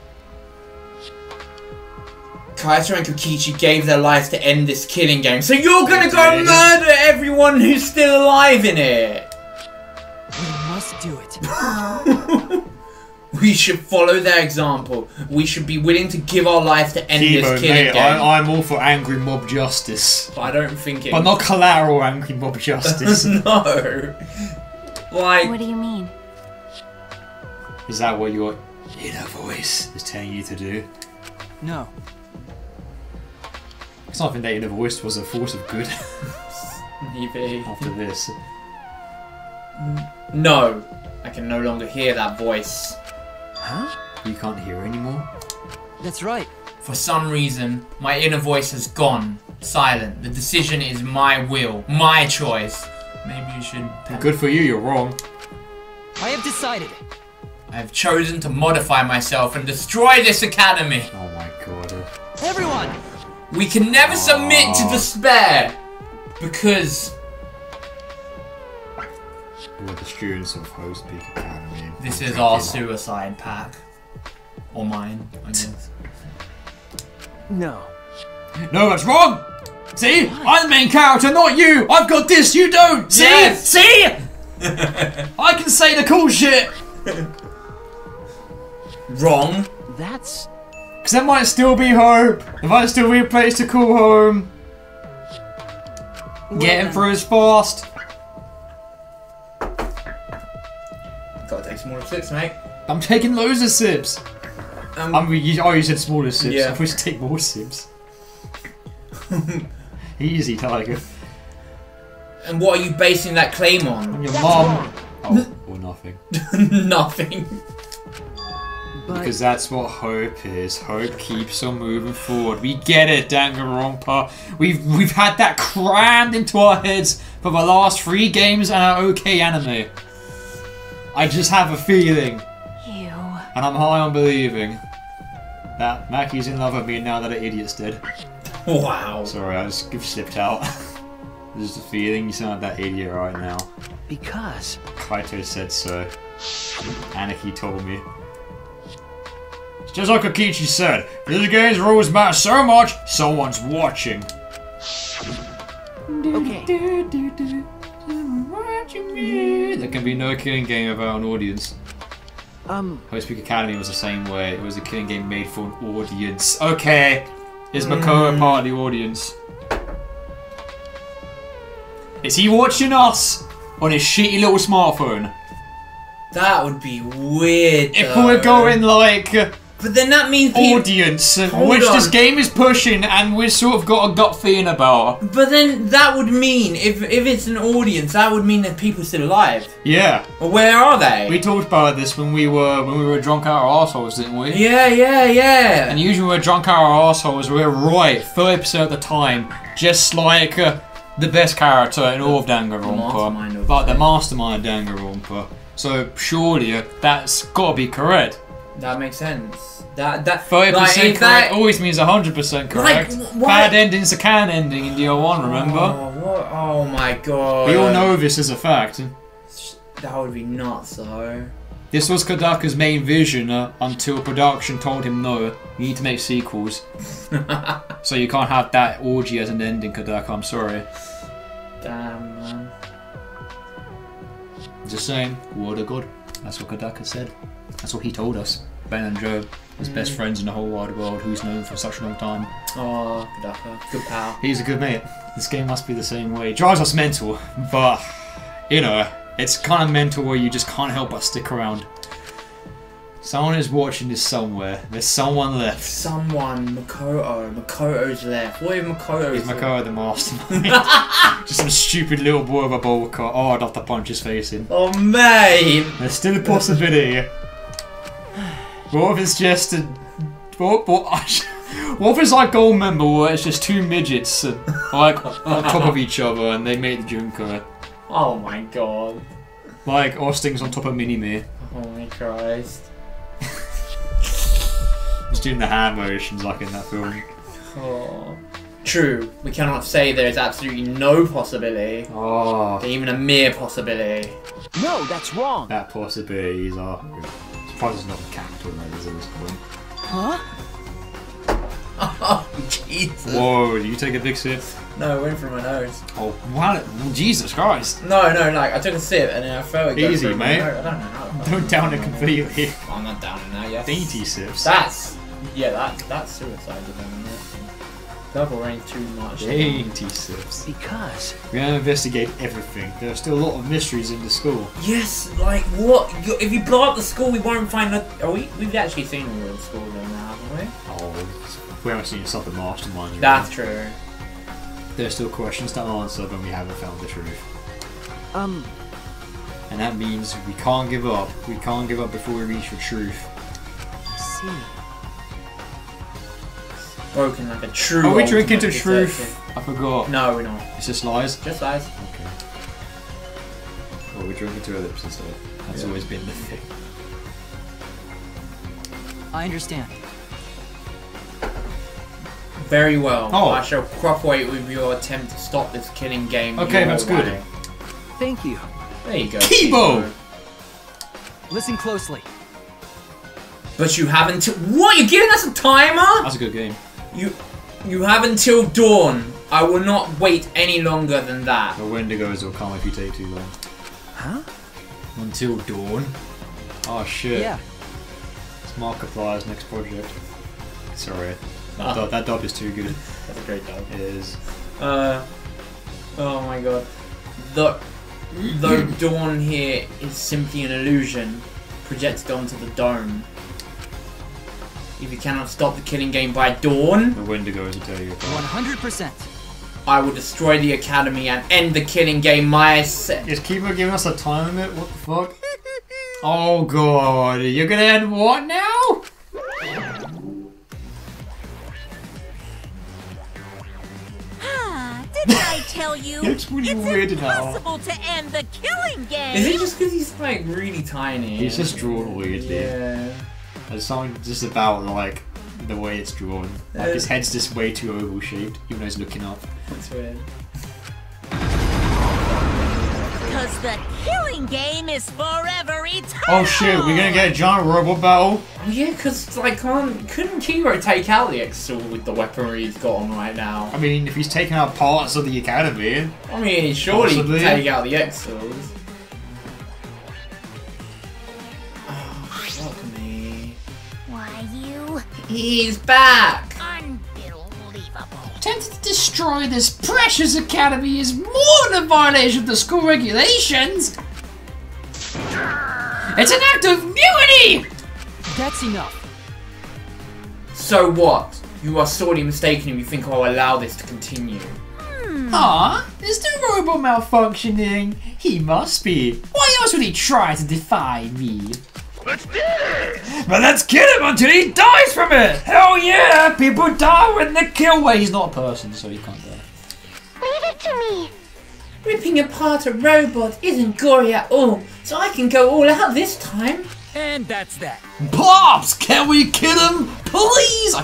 [SPEAKER 1] Kaito and Kokichi gave their lives to end this killing game, so you're gonna go murder everyone who's still alive in it!
[SPEAKER 6] We must do it. [laughs]
[SPEAKER 1] we should follow their example. We should be willing to give our life to end
[SPEAKER 2] Keebo,
[SPEAKER 1] this killing
[SPEAKER 2] mate,
[SPEAKER 1] game.
[SPEAKER 2] I, I'm all for angry mob justice.
[SPEAKER 1] but I don't think it.
[SPEAKER 2] But not collateral angry mob justice. [laughs]
[SPEAKER 1] no. Like,
[SPEAKER 7] What do you mean?
[SPEAKER 2] Is that what your inner voice is telling you to do?
[SPEAKER 6] No.
[SPEAKER 2] It's not that inner voice was a force of good [laughs]
[SPEAKER 1] maybe.
[SPEAKER 2] after this.
[SPEAKER 1] No, I can no longer hear that voice.
[SPEAKER 6] Huh?
[SPEAKER 2] You can't hear anymore?
[SPEAKER 6] That's right.
[SPEAKER 1] For some reason, my inner voice has gone silent. The decision is my will, my choice. Maybe you should.
[SPEAKER 2] Good for you, you're wrong.
[SPEAKER 6] I have decided.
[SPEAKER 1] I have chosen to modify myself and destroy this academy.
[SPEAKER 2] Oh my god.
[SPEAKER 6] Everyone!
[SPEAKER 1] We can never submit to despair because
[SPEAKER 2] We're the students of Hope's Peak Academy.
[SPEAKER 1] This is our suicide pack. Or mine, I guess.
[SPEAKER 6] No.
[SPEAKER 2] No, that's wrong! See? I'm the main character, not you! I've got this, you don't! See?
[SPEAKER 1] Yes!
[SPEAKER 2] See? [laughs] I can say the cool shit!
[SPEAKER 1] Wrong.
[SPEAKER 6] That's.
[SPEAKER 2] Because there might still be hope. There might still be a place to call home. Getting through as fast.
[SPEAKER 1] Gotta some more sips, mate.
[SPEAKER 2] I'm taking loads of sips.
[SPEAKER 1] Um,
[SPEAKER 2] I'm, you, oh, you said smaller sips.
[SPEAKER 1] Yeah.
[SPEAKER 2] I wish to take more sips. [laughs] Easy, Tiger.
[SPEAKER 1] and what are you basing that claim on?
[SPEAKER 2] Your
[SPEAKER 6] That's
[SPEAKER 2] mom. Oh, [laughs] or nothing. [laughs]
[SPEAKER 1] Nothing.
[SPEAKER 6] But.
[SPEAKER 2] Because that's what hope is. Hope keeps on moving forward. We get it, Danganronpa. We've we've had that crammed into our heads for the last three games and our OK anime. I just have a feeling,
[SPEAKER 7] You.
[SPEAKER 2] and I'm high on believing, that Mackie's in love with me now that an idiot's dead.
[SPEAKER 1] Wow.
[SPEAKER 2] Sorry, I just slipped out. [laughs] There's a feeling you sound like that idiot right now.
[SPEAKER 6] Because.
[SPEAKER 2] Kaito said so. Anarchy told me. It's just like Kokichi said, this game's rules matter so much, someone's watching.
[SPEAKER 6] Okay.
[SPEAKER 2] There can be no killing game without an audience.
[SPEAKER 6] Um.
[SPEAKER 2] Hope's Peak Academy was the same way. It was a killing game made for an audience. Okay. Is Makoa part of the audience? Is he watching us on his shitty little smartphone?
[SPEAKER 1] That would be weird.
[SPEAKER 2] If
[SPEAKER 1] though.
[SPEAKER 2] we're going like uh,
[SPEAKER 1] But then that means people.
[SPEAKER 2] audience, uh,
[SPEAKER 1] Hold
[SPEAKER 2] which this game is pushing, and we've sort of got a gut feeling about.
[SPEAKER 1] But then that would mean if if it's an audience, that would mean that people still alive.
[SPEAKER 2] Yeah,
[SPEAKER 1] Well, where are they?
[SPEAKER 2] we talked about this when we were when we were drunk out our assholes, didn't we?
[SPEAKER 1] yeah, yeah, yeah.
[SPEAKER 2] And usually when we're drunk out our assholes, we're right 30% of the time, just like uh, the best character in all of Danganronpa. But the
[SPEAKER 1] the-
[SPEAKER 2] mastermind of Danganronpa. So surely uh, that's gotta be correct.
[SPEAKER 1] That makes sense. That that
[SPEAKER 2] Thirty
[SPEAKER 1] like,
[SPEAKER 2] percent correct
[SPEAKER 1] that-
[SPEAKER 2] always means hundred percent correct.
[SPEAKER 1] why-
[SPEAKER 2] Bad ending's a can ending in DL1, remember?
[SPEAKER 1] Oh, what? oh my god.
[SPEAKER 2] We all know this is a fact.
[SPEAKER 1] That would be nuts, though.
[SPEAKER 2] This was Kodaka's main vision uh, until production told him no, you need to make sequels. [laughs] so you can't have that orgy as an ending, Kodaka, I'm sorry.
[SPEAKER 1] Damn, man.
[SPEAKER 2] Just saying, word of God. That's what Kodaka said. That's what he told us. Ben and Joe, his best
[SPEAKER 1] Mm.
[SPEAKER 2] friends in the whole wide world, who's known for such a long time.
[SPEAKER 1] Oh, Kodaka. Good pal.
[SPEAKER 2] He's a good mate. This game must be the same way. It drives us mental, but, you know, it's kind of mental where you just can't help but stick around. Someone is watching this somewhere. There's someone left.
[SPEAKER 1] Someone, Makoto. Makoto's left. What if Makoto's
[SPEAKER 2] Is Makoto the mastermind? [laughs] just some stupid little boy with a bowl cut. Oh, I'd have to punch his face in.
[SPEAKER 1] Oh, mate!
[SPEAKER 2] There's still a possibility. What if it's just a. What, what, [laughs] what if it's like Gold Member where it's just two midgets uh, like on top of each other and they make the Junker?
[SPEAKER 1] Oh my god.
[SPEAKER 2] Like Austin's on top of Mini Me.
[SPEAKER 1] Oh my Christ.
[SPEAKER 2] He's doing the hand motions like in that film.
[SPEAKER 1] Oh. True, we cannot say there is absolutely no possibility,
[SPEAKER 2] Oh,
[SPEAKER 1] even a mere possibility.
[SPEAKER 6] No, that's wrong.
[SPEAKER 2] that possibilities are. It's probably just not capital letters at this point.
[SPEAKER 6] Huh? [laughs]
[SPEAKER 1] Oh, Jesus.
[SPEAKER 2] Whoa, do you take a big sip?
[SPEAKER 1] No, it went through my nose.
[SPEAKER 2] Oh, wow, Jesus Christ.
[SPEAKER 1] No, no, like, I took a sip and then I felt it go
[SPEAKER 2] Easy,
[SPEAKER 1] through my
[SPEAKER 2] mate.
[SPEAKER 1] nose. I don't know how.
[SPEAKER 2] Don't down it completely.
[SPEAKER 1] I'm not down in that yet.
[SPEAKER 2] Dainty sips.
[SPEAKER 1] That's, yeah, that, that's suicide dependent. Purple rain's too much.
[SPEAKER 2] Dainty sips.
[SPEAKER 6] Because
[SPEAKER 2] We're gonna investigate everything. There are still a lot of mysteries in the school.
[SPEAKER 1] Yes, like what? You, if you blow up the school, we won't find the. Are we? We've actually seen all the school though now, haven't we?
[SPEAKER 2] Oh, we haven't seen something mastermind.
[SPEAKER 1] That's true.
[SPEAKER 2] There are still questions to answer, but we haven't found the truth.
[SPEAKER 6] um,
[SPEAKER 2] And that means we can't give up. We can't give up before we reach the truth.
[SPEAKER 6] I see.
[SPEAKER 1] Broken like a true.
[SPEAKER 2] Are we drinking to truth?
[SPEAKER 1] detective.
[SPEAKER 2] I forgot.
[SPEAKER 1] No, we're not.
[SPEAKER 2] It's just lies?
[SPEAKER 1] Just lies.
[SPEAKER 2] Okay. Well, we're drinking to our lips instead. That's
[SPEAKER 1] Yeah.
[SPEAKER 2] always been the thing.
[SPEAKER 6] I understand.
[SPEAKER 1] Very well.
[SPEAKER 2] Oh.
[SPEAKER 1] I shall cooperate with your attempt to stop this killing game.
[SPEAKER 2] Okay, that's good.
[SPEAKER 1] way.
[SPEAKER 6] Thank you.
[SPEAKER 1] There you go.
[SPEAKER 2] Keebo!
[SPEAKER 6] Listen closely.
[SPEAKER 1] But you have until what? You're giving us a timer?
[SPEAKER 2] That's a good game.
[SPEAKER 1] You, you have until dawn. I will not wait any longer than that.
[SPEAKER 2] The Wendigos will come if you take too long.
[SPEAKER 6] Huh?
[SPEAKER 2] Until dawn? Oh shit.
[SPEAKER 6] Yeah.
[SPEAKER 2] It's Markiplier's next project. Sorry. That,
[SPEAKER 1] Ah.
[SPEAKER 2] dub, that dub is too good. [laughs]
[SPEAKER 1] That's a great dub.
[SPEAKER 2] It is.
[SPEAKER 1] Uh, oh my god. The the [clears throat] dawn here is simply an illusion projected onto the dome. If you cannot stop the killing game by dawn,
[SPEAKER 2] The Wendigos will tell you
[SPEAKER 6] 100%.
[SPEAKER 1] I will destroy the academy and end the killing game myself.
[SPEAKER 2] Is Keebo giving us a time limit? What the fuck? [laughs] Oh god, you're gonna end what now?
[SPEAKER 7] Ah, didn't I [laughs] tell you?
[SPEAKER 2] It's really weird now.
[SPEAKER 7] impossible to end the killing game.
[SPEAKER 1] Is it just because he's like really tiny?
[SPEAKER 2] He's just drawn weirdly.
[SPEAKER 1] Yeah.
[SPEAKER 2] There's something just about like the way it's drawn. Like his head's just way too oval shaped, even though he's looking up.
[SPEAKER 1] That's weird.
[SPEAKER 7] Because the killing game is forever eternal.
[SPEAKER 2] Oh shit, we're gonna get a giant robot battle.
[SPEAKER 1] Yeah, because like, can't, couldn't Kiro take out the Exor with the weaponry he's got on right now?
[SPEAKER 2] I mean, if he's taking out parts of the academy,
[SPEAKER 1] I mean, surely he
[SPEAKER 2] Possibly.
[SPEAKER 1] can take out the Exors. He's back!
[SPEAKER 7] Unbelievable.
[SPEAKER 8] Attempting to destroy this precious academy is more than a violation of the school regulations. It's an act of mutiny!
[SPEAKER 6] That's enough.
[SPEAKER 1] So what? You are sorely mistaken if you think I'll allow this to continue.
[SPEAKER 8] Ah, is the robot malfunctioning? He must be. Why else would he try to defy me?
[SPEAKER 2] But let's kill him until he dies from it.
[SPEAKER 8] Hell yeah! People die when they kill. Well, he's not a person, so he can't die.
[SPEAKER 4] leave it to me.
[SPEAKER 1] Ripping apart a robot isn't gory at all, so I can go all out this time.
[SPEAKER 6] And that's that.
[SPEAKER 2] Pops, can we kill him, please? I,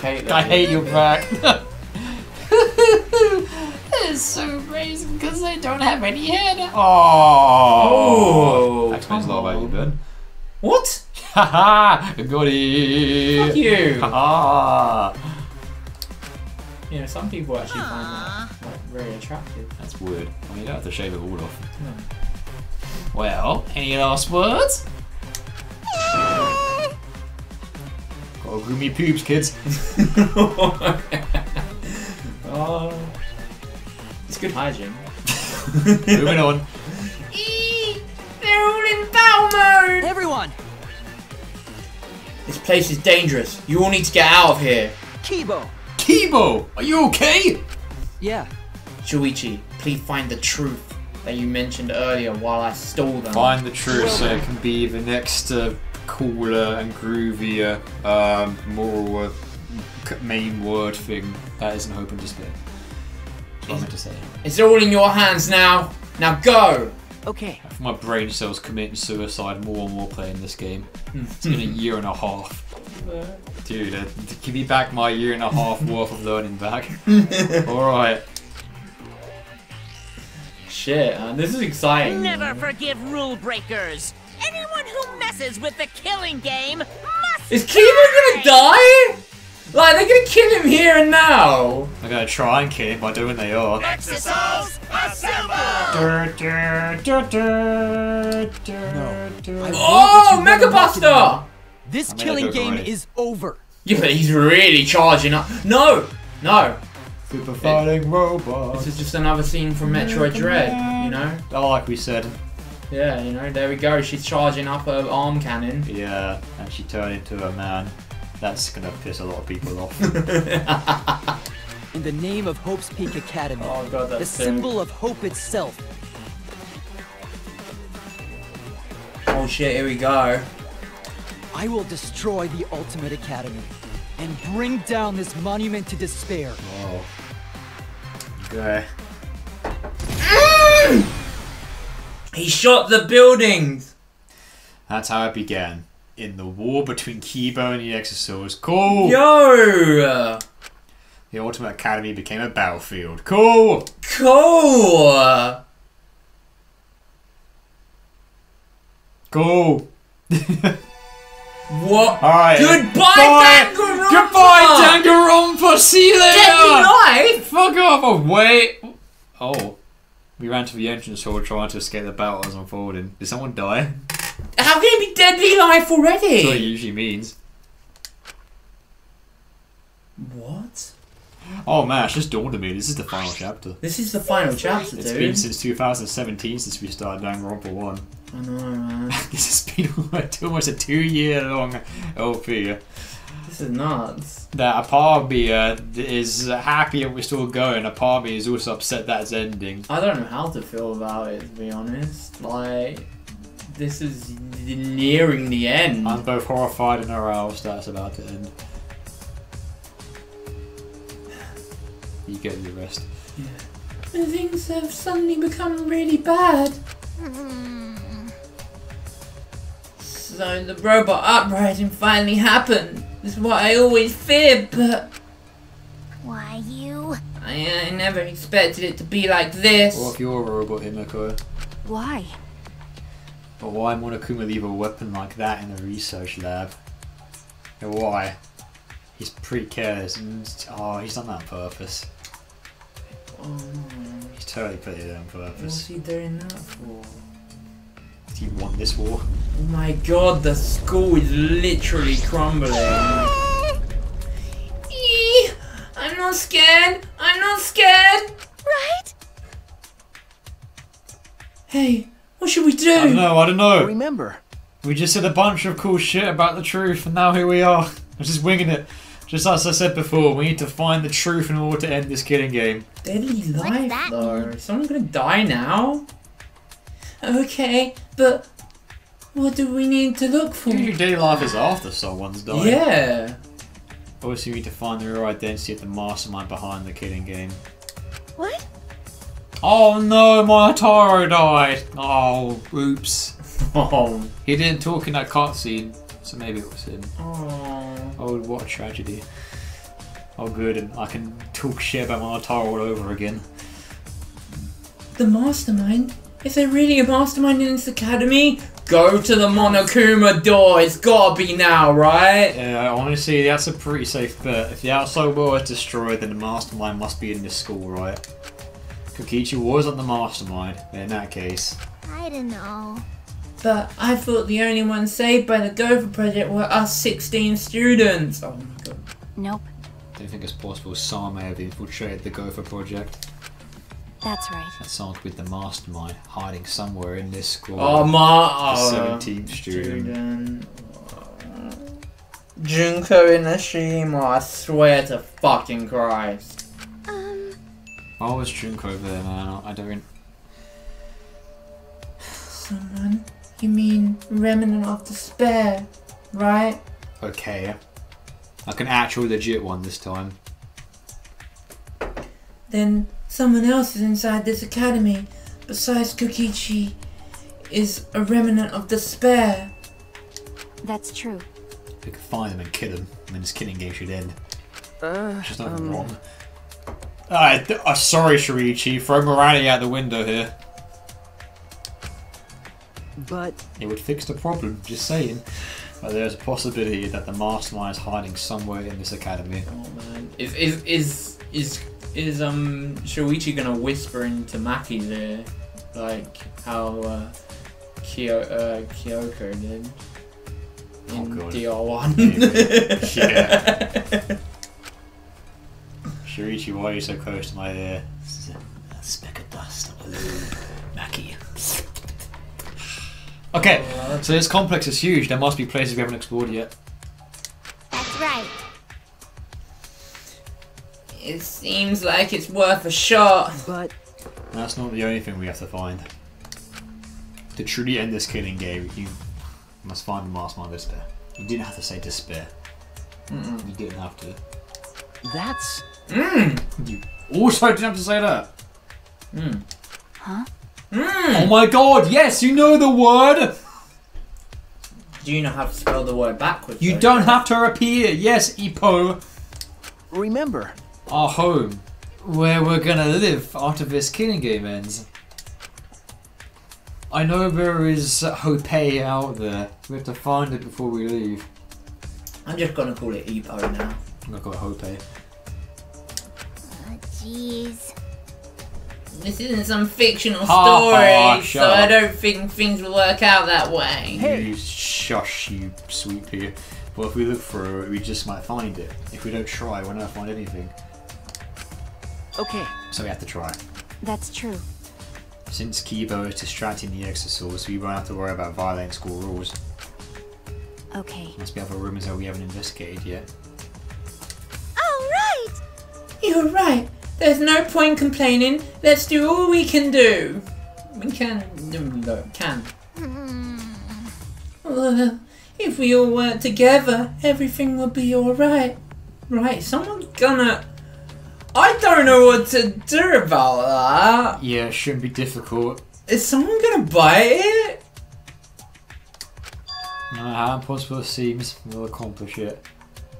[SPEAKER 1] hate
[SPEAKER 2] I hate your back. [laughs]
[SPEAKER 8] It's so amazing because I don't have any head.
[SPEAKER 2] Oh.
[SPEAKER 1] Oh,
[SPEAKER 2] Explains a lot about you, Ben.
[SPEAKER 1] What?
[SPEAKER 2] Haha, got it.
[SPEAKER 1] Fuck you.
[SPEAKER 2] Haha.
[SPEAKER 1] You know, some people actually find that ah. like, very attractive.
[SPEAKER 2] That's weird. I mean, you don't have to shave it all off. Well, any last words? [laughs] Gotta groom your pubes, kids. [laughs]
[SPEAKER 1] oh, it's good hygiene. [laughs]
[SPEAKER 2] Moving on.
[SPEAKER 1] They're all in battle mode.
[SPEAKER 6] Everyone,
[SPEAKER 1] This place is dangerous. You all need to get out of here.
[SPEAKER 6] Keebo.
[SPEAKER 2] Keebo, are you okay?
[SPEAKER 6] Yeah,
[SPEAKER 1] Shuichi, please find the truth that you mentioned earlier while I stole them.
[SPEAKER 2] Find the truth so it can be the next uh, cooler and groovier, um, more uh, main word thing that isn't hope and despair. That's what I meant to say.
[SPEAKER 1] It's all in your hands now. Now go.
[SPEAKER 6] Okay.
[SPEAKER 2] My brain cells committing suicide more and more playing this game. It's been a year and a half. [laughs] Dude, uh, give me back my year and a half [laughs] worth of learning back. [laughs] Alright.
[SPEAKER 1] Shit, man, this is exciting.
[SPEAKER 7] Never forgive rule breakers. Anyone who messes with the killing game must
[SPEAKER 1] Is Keebo gonna die? Like they're gonna kill him here and now.
[SPEAKER 2] I'm gonna try and kill him by doing they are.
[SPEAKER 7] Exisals assemble!
[SPEAKER 6] I
[SPEAKER 1] Oh,
[SPEAKER 6] won't let you
[SPEAKER 1] Mega Buster!
[SPEAKER 6] This
[SPEAKER 2] I'm
[SPEAKER 6] killing game
[SPEAKER 2] already.
[SPEAKER 6] is over.
[SPEAKER 1] Yeah, but he's really charging up. No, no.
[SPEAKER 2] Super fighting robot.
[SPEAKER 1] This is just another scene from Metroid Dread. You know?
[SPEAKER 2] Oh, like we said.
[SPEAKER 1] Yeah, you know. There we go. She's charging up her arm cannon.
[SPEAKER 2] Yeah, and she turned into a man. That's gonna piss a lot of people off. [laughs]
[SPEAKER 6] In the name of Hope's Peak Academy,
[SPEAKER 1] Oh god,
[SPEAKER 6] the
[SPEAKER 1] sick.
[SPEAKER 6] symbol of hope itself.
[SPEAKER 1] Oh shit, here we go.
[SPEAKER 6] I will destroy the Ultimate Academy and bring down this monument to despair.
[SPEAKER 2] oh. Okay.
[SPEAKER 1] He shot the buildings.
[SPEAKER 2] That's how it began. In the war between Keebo and the Exisals. Cool!
[SPEAKER 1] Yo,
[SPEAKER 2] The Ultimate Academy became a battlefield. Cool!
[SPEAKER 1] cool.
[SPEAKER 2] Cool! [laughs]
[SPEAKER 1] What?
[SPEAKER 2] Alright.
[SPEAKER 1] Goodbye,
[SPEAKER 2] Bye.
[SPEAKER 1] Danganronpa!
[SPEAKER 2] Goodbye, Danganronpa! See you later!
[SPEAKER 1] Deadly life.
[SPEAKER 2] Fuck off! Oh, wait! Oh. We ran to the entrance hall trying to escape the battle as unfolding. Did someone die?
[SPEAKER 1] How can it be deadly life
[SPEAKER 2] That's what it
[SPEAKER 1] already?
[SPEAKER 2] usually means.
[SPEAKER 1] What?
[SPEAKER 2] Oh man, it's just dawned on me. This is the final chapter.
[SPEAKER 1] This is the final chapter,
[SPEAKER 2] It's
[SPEAKER 1] dude.
[SPEAKER 2] been since 2017 since we started Danganronpa 1.
[SPEAKER 1] I know, man. [laughs]
[SPEAKER 2] this has been [laughs] almost a two year long LP.
[SPEAKER 1] This is nuts.
[SPEAKER 2] That a part of me uh, is happy that we're still going, a part of me is also upset that it's ending.
[SPEAKER 1] I don't know how to feel about it, to be honest. Like, this is nearing the end.
[SPEAKER 2] I'm both horrified and aroused that it's about to end. You get the rest.
[SPEAKER 1] Yeah. things have suddenly become really bad. So the robot uprising finally happened. This is what I always feared, but
[SPEAKER 4] Why you?
[SPEAKER 1] I, I never expected it to be like this.
[SPEAKER 2] What if you're a robot, Himiko?
[SPEAKER 4] Why?
[SPEAKER 2] But why Monokuma leave a weapon like that in the research lab? And why? He's pretty careless. and- Oh, he's done that on purpose.
[SPEAKER 1] Oh no.
[SPEAKER 2] He's totally put it there on
[SPEAKER 1] What's
[SPEAKER 2] purpose.
[SPEAKER 1] he doing that for?
[SPEAKER 2] Do you want this war?
[SPEAKER 1] Oh my god, the school is literally crumbling. Eee, I'm not scared. I'm not scared.
[SPEAKER 4] Right?
[SPEAKER 1] Hey, what should we do?
[SPEAKER 2] I don't know, I don't know.
[SPEAKER 5] Remember,
[SPEAKER 2] We just said a bunch of cool shit about the truth, and now here we are. [laughs] I'm just winging it. Just as I said before, we need to find the truth in order to end this killing game.
[SPEAKER 1] Deadly life,
[SPEAKER 4] that
[SPEAKER 1] though.
[SPEAKER 4] mean?
[SPEAKER 1] Is someone gonna die now? Okay, but what do we need to look for?
[SPEAKER 2] Usually daily life is after someone's died.
[SPEAKER 1] Yeah.
[SPEAKER 2] Obviously, we need to find the real identity of the mastermind behind the killing game.
[SPEAKER 4] What?
[SPEAKER 2] Oh no, my Taro died. Oh, oops. [laughs]
[SPEAKER 1] Oh.
[SPEAKER 2] He didn't talk in that cutscene, so maybe it was him.
[SPEAKER 1] oh.
[SPEAKER 2] Oh, what a tragedy. Oh, good, and I can talk shit about my Taro all over again.
[SPEAKER 1] The mastermind? Is there really a mastermind in this academy? Go to the Monokuma door. It's gotta be now, right?
[SPEAKER 2] Yeah, honestly, that's a pretty safe bet. If the outside world is destroyed, then the mastermind must be in this school, right? Kokichi wasn't the mastermind, in that case.
[SPEAKER 4] I don't know.
[SPEAKER 1] But I thought the only ones saved by the Gopher Project were us 16 students. Oh my god.
[SPEAKER 4] Nope,
[SPEAKER 2] don't think it's possible someone may have infiltrated the Gopher Project.
[SPEAKER 4] that's right.
[SPEAKER 2] That sounds with the mastermind hiding somewhere in this school.
[SPEAKER 1] Oh my.
[SPEAKER 2] the
[SPEAKER 1] Oh.
[SPEAKER 2] 17th uh, student.
[SPEAKER 1] Student. Junko Enoshima, I swear to fucking Christ.
[SPEAKER 2] Why was over there, man? I don't.
[SPEAKER 1] Someone? You mean Remnant of Despair, right?
[SPEAKER 2] Okay. Like an actual legit one this time.
[SPEAKER 1] Then someone else is inside this academy besides Kokichi is a remnant of despair.
[SPEAKER 4] that's true.
[SPEAKER 2] We could find them and kill them, and then this killing game should end.
[SPEAKER 5] Uh,
[SPEAKER 2] Which is nothing
[SPEAKER 5] um,
[SPEAKER 2] wrong. Alright, th- uh, sorry, Shirichi. Throw morality out the window here.
[SPEAKER 5] But
[SPEAKER 2] It would fix the problem, just saying. But there's a possibility that the mastermind is hiding somewhere in this academy.
[SPEAKER 1] Oh man. Is is is is is um Shoichi gonna whisper into Maki's ear like how uh, Kyo uh, Kyoko did
[SPEAKER 2] Oh,
[SPEAKER 1] in
[SPEAKER 2] God.
[SPEAKER 1] DR1? [laughs]
[SPEAKER 2] Yeah. Shirichi, why are you so close to my uh, ear? A uh, speck of dust on the loom. Maki. Okay, so this complex is huge. There must be places we haven't explored yet.
[SPEAKER 4] That's right.
[SPEAKER 1] It seems like it's worth a shot.
[SPEAKER 5] but
[SPEAKER 2] That's not the only thing we have to find. To truly end this killing game, you must find the mastermind despair. You didn't have to say despair.
[SPEAKER 1] Mm-mm.
[SPEAKER 2] You didn't have to.
[SPEAKER 5] that's
[SPEAKER 1] Mm.
[SPEAKER 2] You also didn't have to say that.
[SPEAKER 1] Mm.
[SPEAKER 4] Huh?
[SPEAKER 1] Mm.
[SPEAKER 2] Oh my god, yes, you know the word!
[SPEAKER 1] Do you know how to spell the word backwards?
[SPEAKER 2] You
[SPEAKER 1] though?
[SPEAKER 2] don't have to repeat it. Yes, Ipo,
[SPEAKER 5] remember.
[SPEAKER 2] our home, where we're gonna live after this killing game ends. I know there is Hope out there. We have to find it before we leave.
[SPEAKER 1] I'm just gonna call it Epo now.
[SPEAKER 2] I'm gonna call it Hope.
[SPEAKER 4] Jeez.
[SPEAKER 1] This isn't some fictional
[SPEAKER 2] Ha, ha,
[SPEAKER 1] story,
[SPEAKER 2] shut
[SPEAKER 1] so I don't think things will work out that way.
[SPEAKER 5] Hey.
[SPEAKER 2] You shush, you sweet pea. Well, if we look for it, we just might find it. If we don't try, we'll never find anything.
[SPEAKER 5] Okay,
[SPEAKER 2] So we have to try.
[SPEAKER 4] That's true.
[SPEAKER 2] Since Keebo is distracting the Exisals, we won't have to worry about violating school rules.
[SPEAKER 4] Okay.
[SPEAKER 2] Must be other rumors that we haven't investigated yet.
[SPEAKER 4] All right.
[SPEAKER 1] You're right. There's no point complaining. Let's do all we can do. We can. No, can. Hmm. Well, if we all work together, everything will be alright. Right, someone's gonna. I don't know what to do about that.
[SPEAKER 2] Yeah, it shouldn't be difficult.
[SPEAKER 1] Is someone gonna buy it?
[SPEAKER 2] No matter how impossible it seems, we'll accomplish it.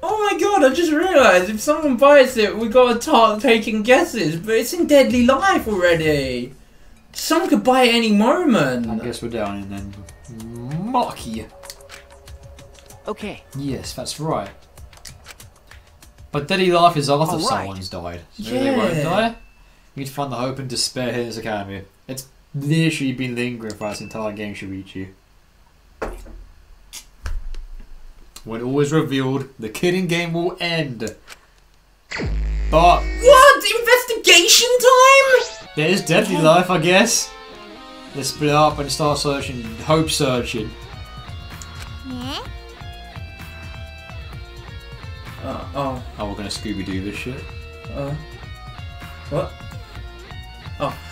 [SPEAKER 1] Oh my god, I just realised if someone buys it, we gotta start taking guesses, but it's in Deadly Life already. Someone could buy it any moment.
[SPEAKER 2] I guess we're down in then. Maki.
[SPEAKER 5] okay.
[SPEAKER 2] Yes, that's right. But Deadly Life is after
[SPEAKER 5] All right.
[SPEAKER 2] someone's died. So they won't die. We need to find the hope and despair here in this academy. It's literally been lingering for this entire game, Shirichi. When all is revealed, the killing game will end. But
[SPEAKER 1] What? Investigation time?
[SPEAKER 2] there's Deadly Life, I guess. Let's split up and start searching, hope searching.
[SPEAKER 4] Yeah?
[SPEAKER 1] Uh, oh,
[SPEAKER 2] Oh, we're gonna Scooby Doo this shit.
[SPEAKER 1] uh, what?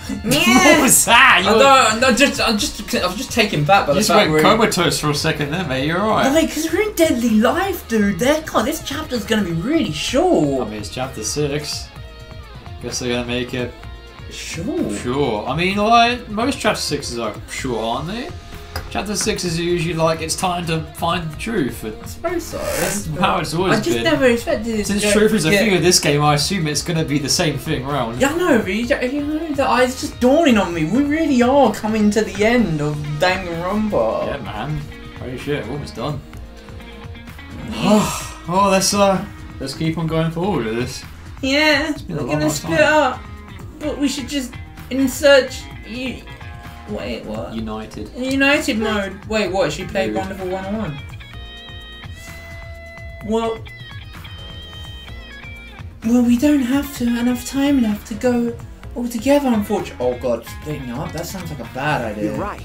[SPEAKER 1] Oh, [laughs]
[SPEAKER 2] what was that?
[SPEAKER 1] I
[SPEAKER 2] You, were-
[SPEAKER 1] don't, no, just, I'm just, I was just taken back by
[SPEAKER 2] you
[SPEAKER 1] the
[SPEAKER 2] just
[SPEAKER 1] fact
[SPEAKER 2] went
[SPEAKER 1] we're.
[SPEAKER 2] comatose for a second there, mate. You're alright.
[SPEAKER 1] Like, because we're in Deadly Life, dude. That God, this chapter's gonna be really short.
[SPEAKER 2] I mean, it's chapter 6. Guess they're gonna make it
[SPEAKER 1] Sure.
[SPEAKER 2] Sure. I mean, like most chapter sixes are short, aren't they? Chapter six is usually like it's time to find the truth.
[SPEAKER 1] I suppose so.
[SPEAKER 2] that's how it's always
[SPEAKER 1] I just
[SPEAKER 2] been.
[SPEAKER 1] never expected it
[SPEAKER 2] Since truth is a thing of this game, I assume it's gonna be the same thing round.
[SPEAKER 1] Yeah, I know, but you, don't- you know that I, it's just dawning on me. We really are coming to the end of Danganronpa.
[SPEAKER 2] Yeah, man. Holy shit, we're almost done. [sighs] oh, oh, let's uh, let's keep on going forward with this.
[SPEAKER 1] Yeah,
[SPEAKER 2] been a
[SPEAKER 1] we're gonna split up, but we should just insert you. Wait, what?
[SPEAKER 2] United.
[SPEAKER 1] United mode. Wait, what? She played
[SPEAKER 2] Rude.
[SPEAKER 1] Wonderful 101. Well, well, we don't have to enough time left to go all together. Unfortunately. Oh God, splitting up. That sounds like a bad idea.
[SPEAKER 6] You're right.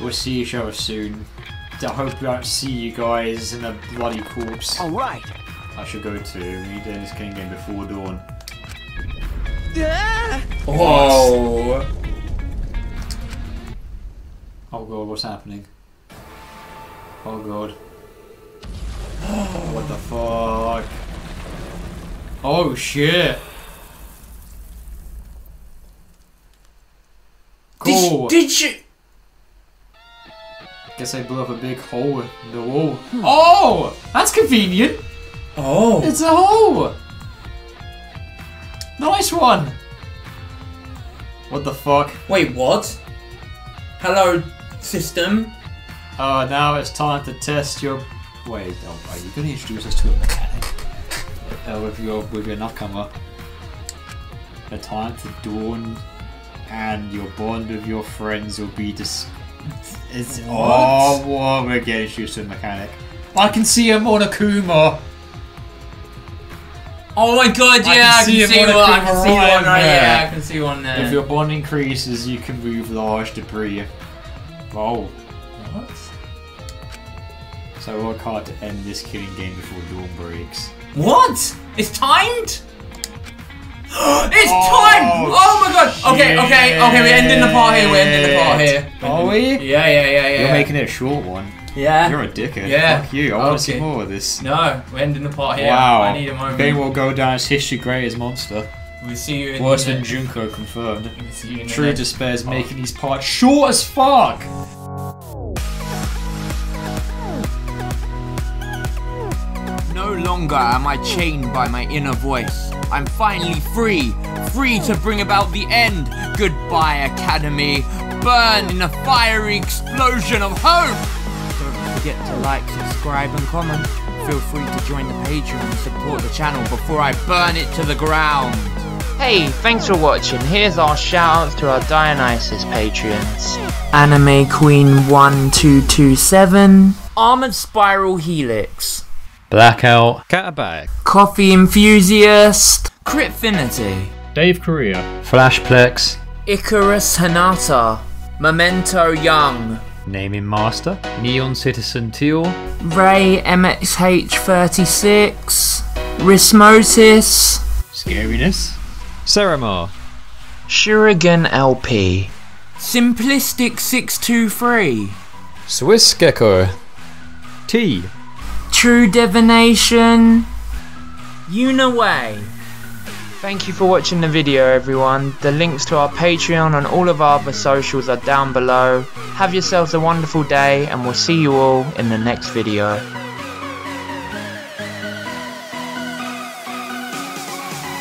[SPEAKER 2] We'll see each other soon. I hope we don't see you guys in a bloody corpse.
[SPEAKER 6] All right.
[SPEAKER 2] I should go to We did this king game before dawn. Yeah.
[SPEAKER 1] Oh.
[SPEAKER 2] Oh god, what's happening? Oh god. what the fuck? Oh shit! Cool.
[SPEAKER 1] Did, did you?
[SPEAKER 2] Guess I blew up a big hole in the wall. Hmm. Oh! That's convenient!
[SPEAKER 1] Oh.
[SPEAKER 2] It's a hole! Nice one! What the fuck?
[SPEAKER 1] Wait, what? Hello, system.
[SPEAKER 2] Uh, now it's time to test your. Wait, oh, are you going to introduce us to a mechanic? Uh, with your with your newcomer. The time to dawn, and your bond with your friends will be dis. It's oh, what? we're getting introduced to a mechanic. I can see a Monokuma.
[SPEAKER 1] Oh my God! Yeah, I
[SPEAKER 2] can
[SPEAKER 1] can
[SPEAKER 2] see
[SPEAKER 1] see, one. I can see one right.
[SPEAKER 2] there.
[SPEAKER 1] Yeah, I can see one there.
[SPEAKER 2] If your bond increases, you can move large debris. Oh,
[SPEAKER 1] What?
[SPEAKER 2] so work hard to end this killing game before dawn breaks.
[SPEAKER 1] What? It's timed? [gasps] it's
[SPEAKER 2] Oh,
[SPEAKER 1] timed! Oh my god! Okay, okay, okay, we're ending the part here, we're ending the part here.
[SPEAKER 2] Are we?
[SPEAKER 1] Yeah, yeah, yeah, yeah.
[SPEAKER 2] You're making it a short one.
[SPEAKER 1] Yeah.
[SPEAKER 2] You're a dickhead.
[SPEAKER 1] Yeah.
[SPEAKER 2] Fuck you. I want to see more of this.
[SPEAKER 1] No, we're ending the part here.
[SPEAKER 2] Wow.
[SPEAKER 1] I need a moment.
[SPEAKER 2] Game will go down as history greatest monster.
[SPEAKER 1] We'll see you in
[SPEAKER 2] Worse
[SPEAKER 1] the
[SPEAKER 2] than
[SPEAKER 1] next-
[SPEAKER 2] Junko confirmed.
[SPEAKER 1] We'll see you in the
[SPEAKER 2] True
[SPEAKER 1] next-
[SPEAKER 2] Despair is making these parts short as fuck!
[SPEAKER 9] No longer am I chained by my inner voice. I'm finally free, free to bring about the end. Goodbye, Academy. Burn in a fiery explosion of hope. Don't forget to like, subscribe, and comment. Feel free to join the Patreon and support the channel before I burn it to the ground.
[SPEAKER 10] Hey, thanks for watching. Here's our shoutouts to our Dionysus patrons. Anime Queen 1227,
[SPEAKER 9] Armored Spiral Helix.
[SPEAKER 2] Blackout. Catabag.
[SPEAKER 10] Coffee Enthusiast,
[SPEAKER 9] Critfinity.
[SPEAKER 2] Dave Korea. Flashplex.
[SPEAKER 9] Icarus Hanata. Memento Young.
[SPEAKER 2] Naming Master. Neon Citizen Teal.
[SPEAKER 10] Ray MXH36, Rismotis,
[SPEAKER 2] Scariness. Ceramar.
[SPEAKER 10] Shurigan LP,
[SPEAKER 9] Simplistic 623.
[SPEAKER 2] Swiss Gecko. T.
[SPEAKER 10] True Divination.
[SPEAKER 9] Unaway.
[SPEAKER 10] Thank you for watching the video everyone. The links to our Patreon and all of our other socials are down below. Have yourselves a wonderful day and we'll see you all in the next video.